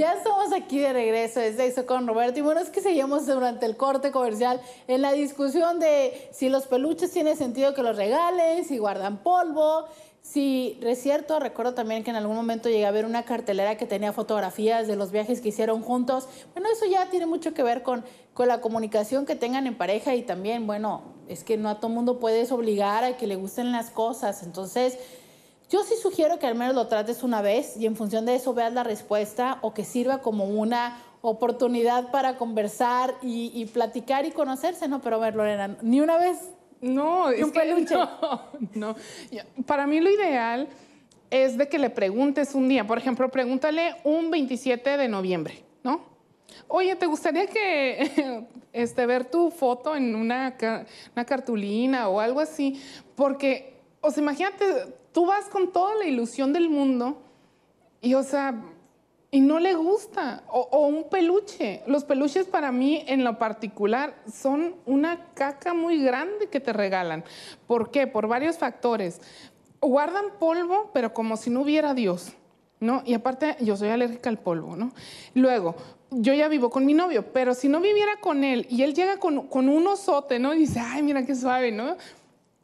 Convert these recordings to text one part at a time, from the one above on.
Ya estamos aquí de regreso de Sexo con Roberto. Y bueno, es que seguimos durante el corte comercial en la discusión de si los peluches tiene sentido que los regalen, si guardan polvo. Si es cierto, recuerdo también que en algún momento llegué a ver una cartelera que tenía fotografías de los viajes que hicieron juntos. Bueno, eso ya tiene mucho que ver con, con la comunicación que tengan en pareja y también, bueno, es que no a todo mundo puedes obligar a que le gusten las cosas. Entonces, yo sí sugiero que al menos lo trates una vez y en función de eso veas la respuesta o que sirva como una oportunidad para conversar y, platicar y conocerse, ¿no? Pero a ver, Lorena, ni una vez. No, es un peluche. no, Para mí lo ideal es de que le preguntes un día. Por ejemplo, pregúntale un 27 de noviembre, ¿no? Oye, ¿te gustaría que este, ver tu foto en una, una cartulina o algo así? Porque, o sea, imagínate, tú vas con toda la ilusión del mundo y, o sea, y no le gusta. O, un peluche. Los peluches para mí en lo particular son una caca muy grande que te regalan. ¿Por qué? Por varios factores. Guardan polvo, pero como si no hubiera Dios. ¿No? Y aparte, yo soy alérgica al polvo, ¿no? Luego, yo ya vivo con mi novio, pero si no viviera con él y él llega con, con un osote, ¿no? Y dice, ay, mira qué suave, ¿no?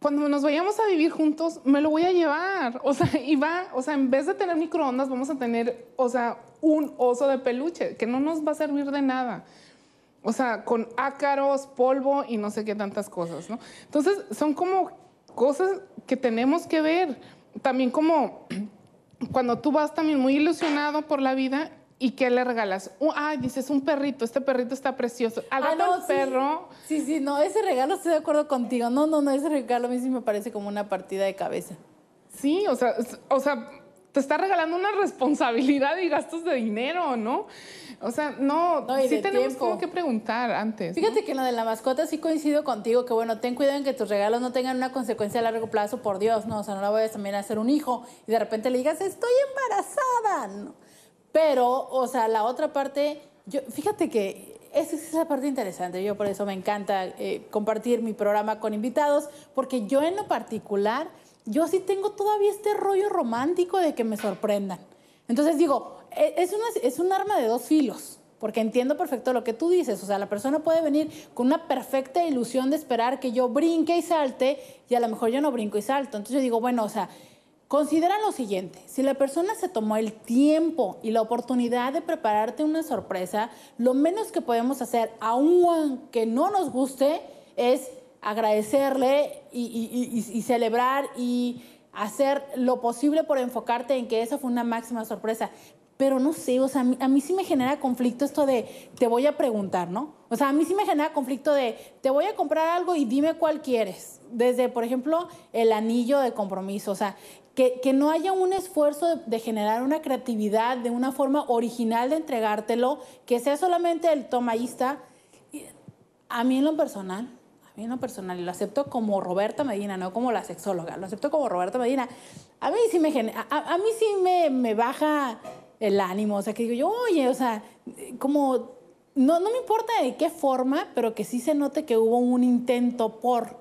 Cuando nos vayamos a vivir juntos, me lo voy a llevar. O sea, y va, o sea, en vez de tener microondas, vamos a tener, o sea, un oso de peluche que no nos va a servir de nada. O sea, con ácaros, polvo y no sé qué tantas cosas, ¿no? Entonces, son como cosas que tenemos que ver. También como cuando tú vas también muy ilusionado por la vida ¿Y qué le regalas? ay, dices, un perrito, este perrito está precioso. Al ah, no, perro. Sí, sí, no, ese regalo estoy de acuerdo contigo. No, no, no, ese regalo a mí sí me parece como una partida de cabeza. Sí, o sea, o sea, te está regalando una responsabilidad y gastos de dinero, ¿no? O sea, no, sí tenemos como que preguntar antes. Fíjate que en lo de la mascota sí coincido contigo, que bueno, ten cuidado en que tus regalos no tengan una consecuencia a largo plazo, por Dios, ¿no? O sea, no la vayas también a hacer un hijo y de repente le digas, estoy embarazada, ¿no? Pero, o sea, la otra parte, yo, fíjate que esa es la parte interesante. Yo por eso me encanta eh, compartir mi programa con invitados, porque yo en lo particular, yo sí tengo todavía este rollo romántico de que me sorprendan. Entonces digo, e, es, una, es un arma de dos filos, porque entiendo perfecto lo que tú dices. O sea, la persona puede venir con una perfecta ilusión de esperar que yo brinque y salte, y a lo mejor yo no brinco y salto. Entonces yo digo, bueno, o sea, Considera lo siguiente, si la persona se tomó el tiempo y la oportunidad de prepararte una sorpresa, lo menos que podemos hacer, aunque no nos guste, es agradecerle y, celebrar y hacer lo posible por enfocarte en que esa fue una máxima sorpresa. Pero no sé, o sea, a mí, a mí, sí me genera conflicto esto de te voy a preguntar, ¿no? O sea, a mí sí me genera conflicto de te voy a comprar algo y dime cuál quieres. Desde, por ejemplo, el anillo de compromiso. O sea, que, no haya un esfuerzo de, generar una creatividad, de una forma original de entregártelo, que sea solamente el tomaísta. A mí en lo personal, a mí en lo personal, y lo acepto como Roberta Medina, no como la sexóloga, lo acepto como Roberta Medina, a mí sí me, a, mí sí me, me, baja el ánimo, o sea, que digo yo, oye, o sea, como, no, no me importa de qué forma, pero que sí se note que hubo un intento por.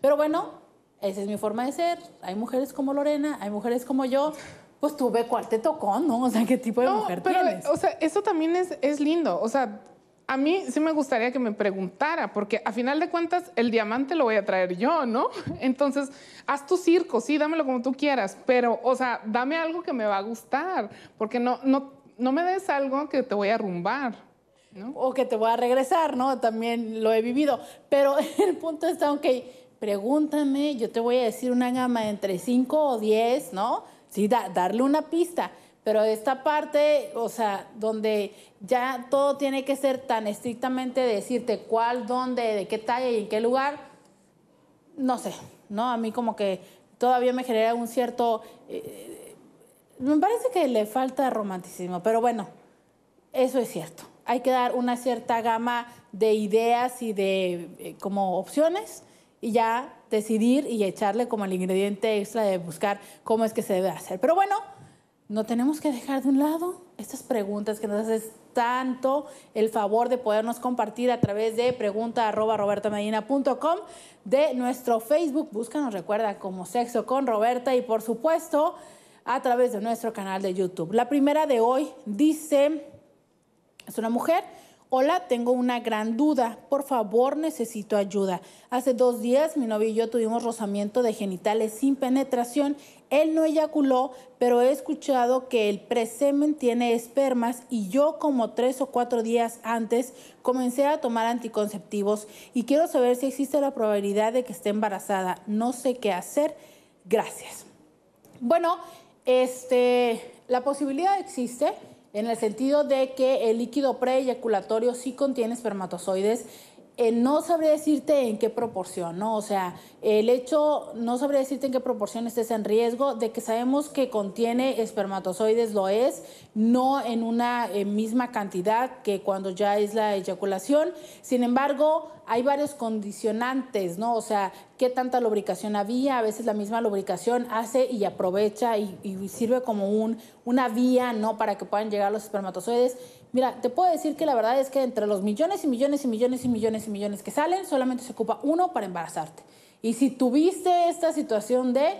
Pero bueno, esa es mi forma de ser. Hay mujeres como Lorena, hay mujeres como yo. Pues tú ve cuál te tocó, ¿no? O sea, qué tipo de mujer pero, tienes. O sea, eso también es, es lindo. O sea, a mí sí me gustaría que me preguntara, porque a final de cuentas el diamante lo voy a traer yo, ¿no? Entonces, haz tu circo, sí, dámelo como tú quieras, pero, o sea, dame algo que me va a gustar, porque no, no, no me des algo que te voy a arrumbar. ¿no? O que te voy a regresar, ¿no? También lo he vivido. Pero el punto está, ok, pregúntame, yo te voy a decir una gama entre 5 o 10, ¿no? Sí, darle una pista. Pero esta parte, o sea, donde ya todo tiene que ser tan estrictamente decirte cuál, dónde, de qué talla y en qué lugar, no sé, ¿no? A mí como que todavía me genera un cierto... Eh, me parece que le falta romanticismo, pero bueno, eso es cierto. Hay que dar una cierta gama de ideas y de eh, como opciones y ya decidir y echarle como el ingrediente extra de buscar cómo es que se debe hacer. Pero bueno, no tenemos que dejar de un lado estas preguntas que nos haces tanto el favor de podernos compartir a través de pregunta de nuestro Facebook. Búscanos, recuerda, como Sexo con Roberta y por supuesto a través de nuestro canal de YouTube. La primera de hoy dice, Es una mujer. Hola, tengo una gran duda. Por favor, necesito ayuda. Hace dos días mi novio y yo tuvimos rozamiento de genitales sin penetración. Él no eyaculó, pero he escuchado que el presemen tiene espermas y yo como tres o cuatro días antes comencé a tomar anticonceptivos y quiero saber si existe la probabilidad de que esté embarazada. No sé qué hacer. Gracias. Bueno, este, la posibilidad existe en el sentido de que el líquido preeyaculatorio sí contiene espermatozoides. Eh, no sabría decirte en qué proporción, ¿no? O sea, el hecho, no sabría decirte en qué proporción estés en riesgo, de que sabemos que contiene espermatozoides lo es, no en una eh, misma cantidad que cuando ya es la eyaculación. Sin embargo, hay varios condicionantes, ¿no? O sea, qué tanta lubricación había, a veces la misma lubricación hace y aprovecha y, sirve como un, una vía, ¿no? Para que puedan llegar los espermatozoides. Mira, te puedo decir que la verdad es que entre los millones y millones y millones y millones y millones que salen, solamente se ocupa uno para embarazarte. Y si tuviste esta situación de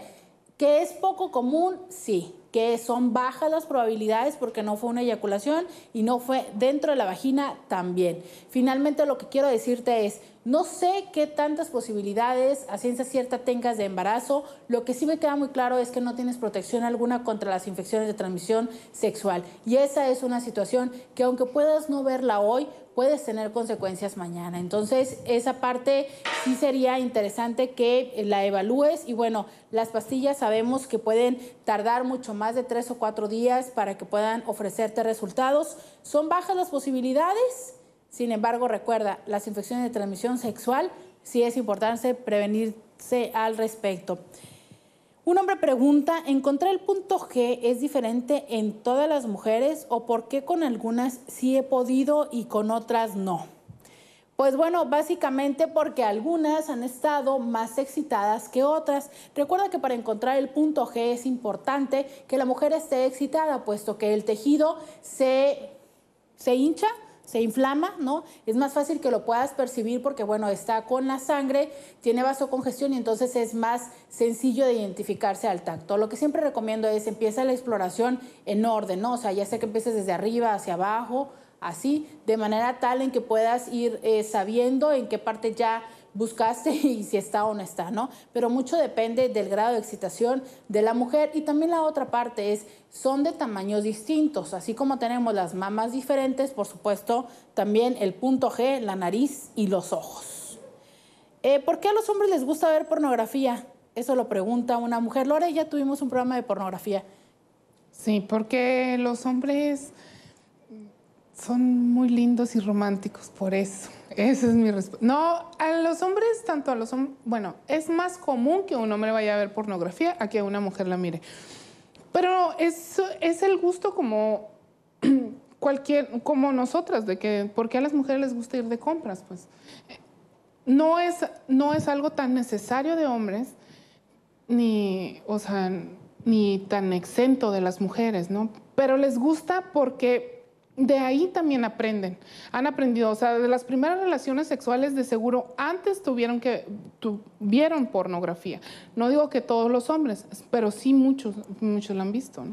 que es poco común, sí, que son bajas las probabilidades porque no fue una eyaculación y no fue dentro de la vagina también. Finalmente lo que quiero decirte es, no sé qué tantas posibilidades a ciencia cierta tengas de embarazo. Lo que sí me queda muy claro es que no tienes protección alguna contra las infecciones de transmisión sexual. Y esa es una situación que aunque puedas no verla hoy, puedes tener consecuencias mañana. Entonces, esa parte sí sería interesante que la evalúes. Y bueno, las pastillas sabemos que pueden tardar mucho más de tres o cuatro días para que puedan ofrecerte resultados. Son bajas las posibilidades sin embargo, recuerda, las infecciones de transmisión sexual sí es importante prevenirse al respecto. Un hombre pregunta, ¿encontré el punto G es diferente en todas las mujeres o por qué con algunas sí he podido y con otras no? Pues bueno, básicamente porque algunas han estado más excitadas que otras. Recuerda que para encontrar el punto G es importante que la mujer esté excitada, puesto que el tejido se, se hincha se inflama, ¿no? Es más fácil que lo puedas percibir porque, bueno, está con la sangre, tiene vasocongestión y entonces es más sencillo de identificarse al tacto. Lo que siempre recomiendo es empieza la exploración en orden, ¿no? O sea, ya sé que empieces desde arriba hacia abajo, así, de manera tal en que puedas ir eh, sabiendo en qué parte ya buscaste y si está o no está, ¿no? Pero mucho depende del grado de excitación de la mujer y también la otra parte es, son de tamaños distintos, así como tenemos las mamas diferentes, por supuesto, también el punto G, la nariz y los ojos. Eh, ¿Por qué a los hombres les gusta ver pornografía? Eso lo pregunta una mujer. Lore, ya tuvimos un programa de pornografía. Sí, porque los hombres son muy lindos y románticos, por eso. Esa es mi respuesta. No, a los hombres, tanto a los hombres, bueno, es más común que un hombre vaya a ver pornografía a que una mujer la mire. Pero es, es el gusto como cualquier, como nosotras, de que, ¿por qué a las mujeres les gusta ir de compras? Pues no es, no es algo tan necesario de hombres, ni, o sea, ni tan exento de las mujeres, ¿no? Pero les gusta porque de ahí también aprenden. Han aprendido, o sea, de las primeras relaciones sexuales de seguro antes tuvieron que tuvieron pornografía. No digo que todos los hombres, pero sí muchos muchos lo han visto.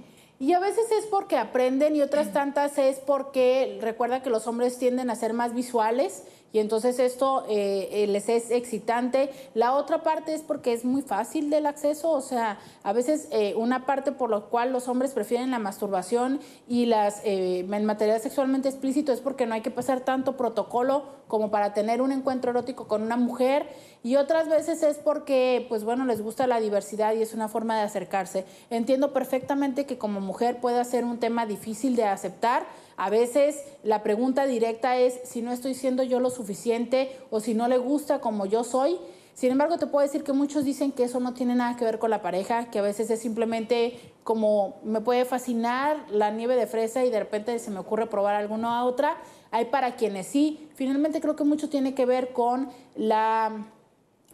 Y a veces es porque aprenden y otras tantas es porque recuerda que los hombres tienden a ser más visuales y entonces esto eh, eh, les es excitante. La otra parte es porque es muy fácil del acceso, o sea, a veces eh, una parte por la cual los hombres prefieren la masturbación y las en material sexualmente explícito es porque no hay que pasar tanto protocolo como para tener un encuentro erótico con una mujer y otras veces es porque, pues bueno, les gusta la diversidad y es una forma de acercarse. Entiendo perfectamente que como mujer puede ser un tema difícil de aceptar, a veces la pregunta directa es si no estoy siendo yo lo suficiente o si no le gusta como yo soy. Sin embargo, te puedo decir que muchos dicen que eso no tiene nada que ver con la pareja, que a veces es simplemente como me puede fascinar la nieve de fresa y de repente se me ocurre probar alguna a otra. Hay para quienes sí. Finalmente creo que mucho tiene que ver con la,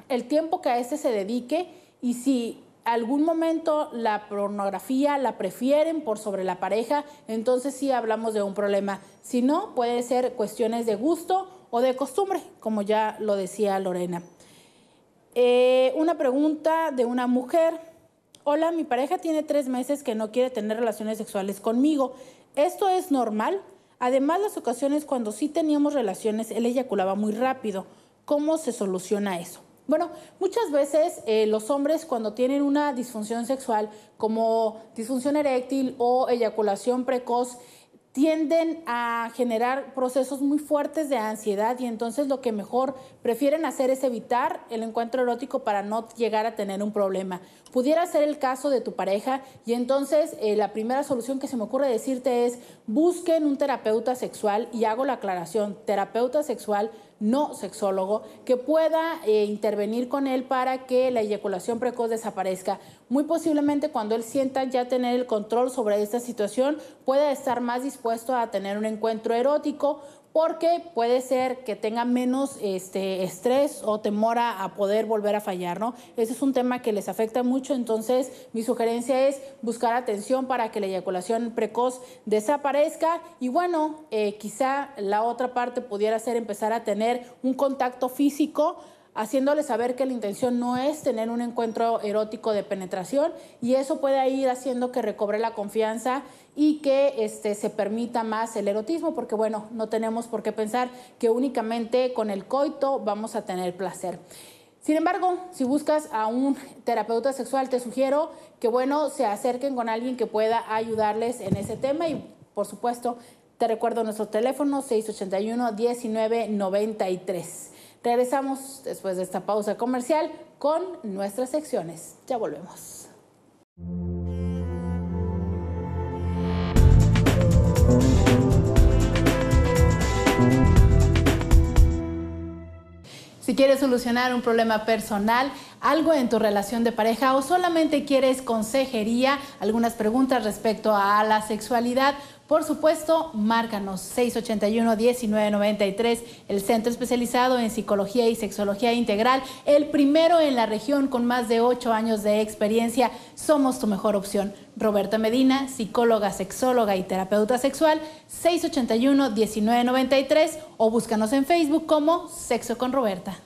el tiempo que a este se dedique y si algún momento la pornografía la prefieren por sobre la pareja, entonces sí hablamos de un problema. Si no, puede ser cuestiones de gusto o de costumbre, como ya lo decía Lorena. Eh, una pregunta de una mujer. Hola, mi pareja tiene tres meses que no quiere tener relaciones sexuales conmigo. ¿Esto es normal? Además, las ocasiones cuando sí teníamos relaciones, él eyaculaba muy rápido. ¿Cómo se soluciona eso? Bueno, muchas veces eh, los hombres cuando tienen una disfunción sexual como disfunción eréctil o eyaculación precoz, tienden a generar procesos muy fuertes de ansiedad y entonces lo que mejor prefieren hacer es evitar el encuentro erótico para no llegar a tener un problema. Pudiera ser el caso de tu pareja y entonces eh, la primera solución que se me ocurre decirte es busquen un terapeuta sexual y hago la aclaración, terapeuta sexual no sexólogo, que pueda eh, intervenir con él para que la eyaculación precoz desaparezca. Muy posiblemente cuando él sienta ya tener el control sobre esta situación, pueda estar más dispuesto a tener un encuentro erótico porque puede ser que tenga menos este, estrés o temor a, poder volver a fallar, ¿no? Ese es un tema que les afecta mucho, entonces mi sugerencia es buscar atención para que la eyaculación precoz desaparezca y bueno, eh, quizá la otra parte pudiera ser empezar a tener un contacto físico haciéndole saber que la intención no es tener un encuentro erótico de penetración y eso puede ir haciendo que recobre la confianza y que este, se permita más el erotismo, porque bueno, no tenemos por qué pensar que únicamente con el coito vamos a tener placer. Sin embargo, si buscas a un terapeuta sexual, te sugiero que bueno, se acerquen con alguien que pueda ayudarles en ese tema y por supuesto, te recuerdo nuestro teléfono 681 1993. Regresamos después de esta pausa comercial con nuestras secciones. Ya volvemos. Si quieres solucionar un problema personal, algo en tu relación de pareja o solamente quieres consejería, algunas preguntas respecto a la sexualidad, por supuesto, márcanos 681-1993, el centro especializado en psicología y sexología integral, el primero en la región con más de ocho años de experiencia. Somos tu mejor opción. Roberta Medina, psicóloga, sexóloga y terapeuta sexual, 681-1993 o búscanos en Facebook como Sexo con Roberta.